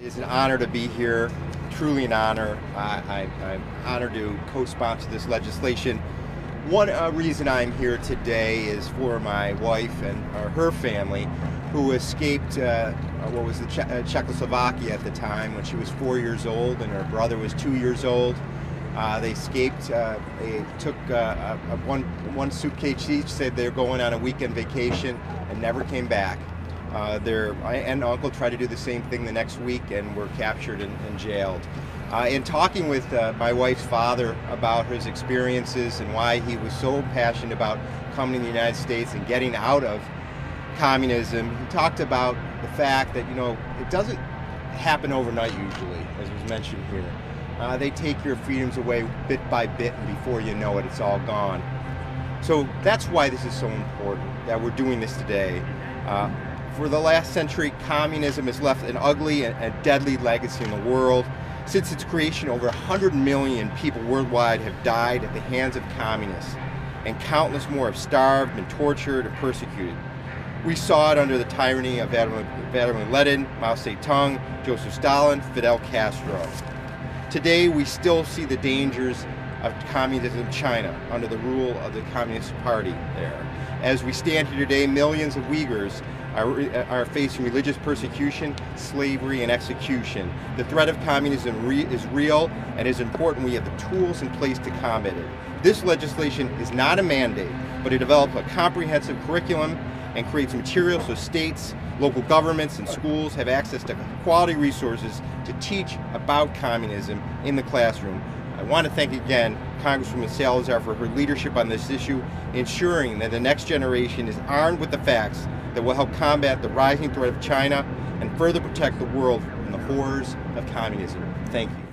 It's an honor to be here, truly an honor. I, am honored to co-sponsor this legislation. One uh, reason I'm here today is for my wife and uh, her family who escaped uh, what was the che uh, Czechoslovakia at the time when she was four years old and her brother was two years old. Uh, they escaped. Uh, they took uh, a, a one one suitcase each. Said they were going on a weekend vacation and never came back. Uh, their and uncle tried to do the same thing the next week and were captured and, and jailed. Uh, in talking with uh, my wife's father about his experiences and why he was so passionate about coming to the United States and getting out of communism, he talked about the fact that you know it doesn't happen overnight usually, as was mentioned here. Uh, they take your freedoms away bit by bit, and before you know it, it's all gone. So that's why this is so important that we're doing this today. For the last century, communism has left an ugly and deadly legacy in the world. Since its creation, over 100 million people worldwide have died at the hands of communists, and countless more have starved, been tortured, and persecuted. We saw it under the tyranny of Vladimir Lenin, Mao Zedong, Joseph Stalin, Fidel Castro. Today, we still see the dangers of communism in China under the rule of the Communist Party there. As we stand here today, millions of Uyghurs are, are facing religious persecution, slavery, and execution. The threat of communism re is real and is important we have the tools in place to combat it. This legislation is not a mandate, but it develops a comprehensive curriculum and creates materials so states, local governments, and schools have access to quality resources to teach about communism in the classroom. I want to thank again Congresswoman Salazar for her leadership on this issue, ensuring that the next generation is armed with the facts that will help combat the rising threat of China and further protect the world from the horrors of communism. Thank you.